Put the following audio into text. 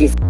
dis